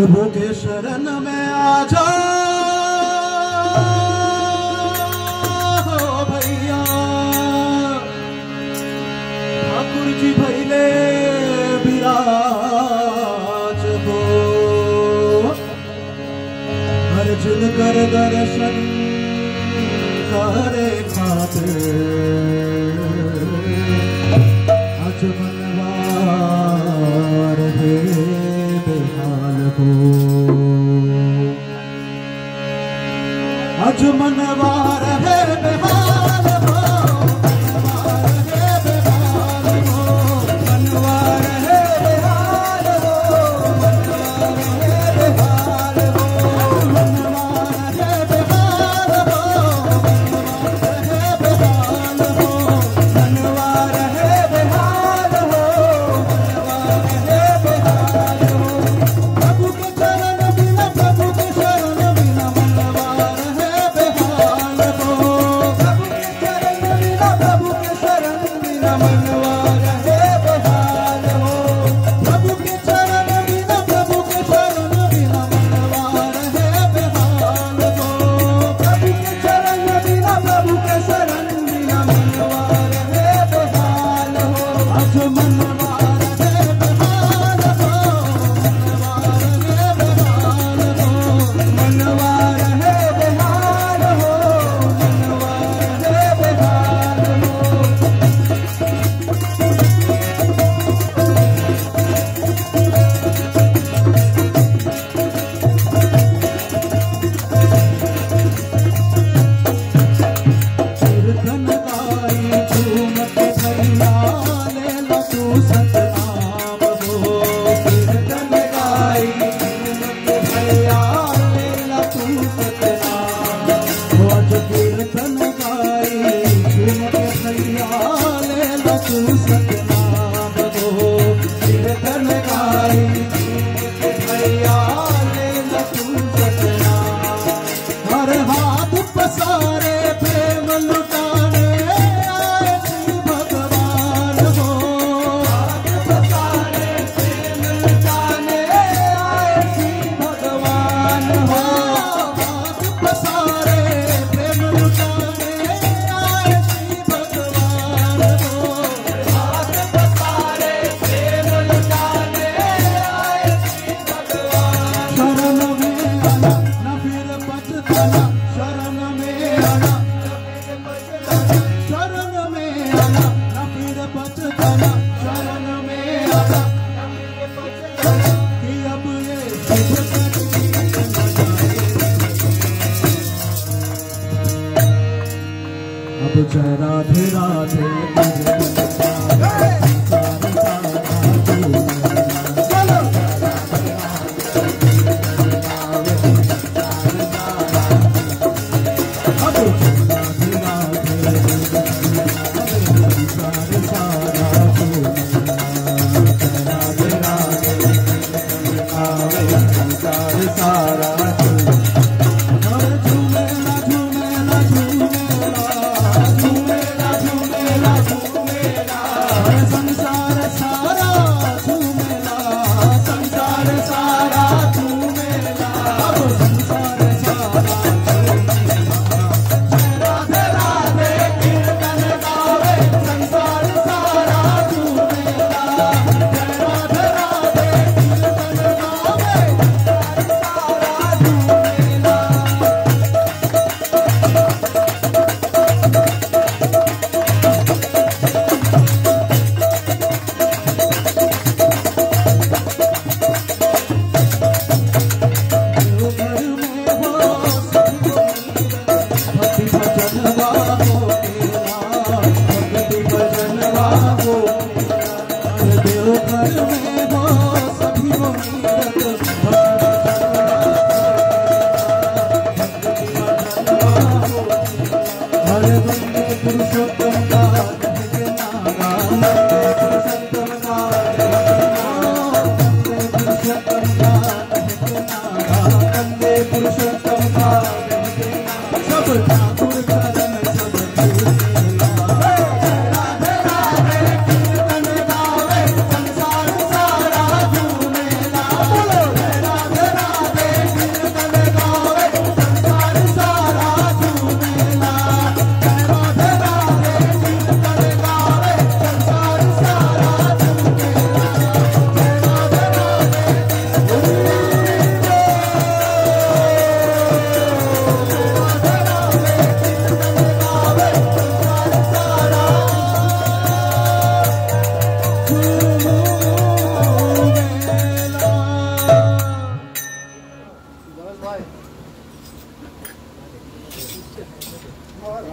प्रभु के शरण में आ जाओ भैया। ठाकुर जी भैले अर्जुन कर दर्शन करे खातिर अजमनवा है बिहार जय राधे राधे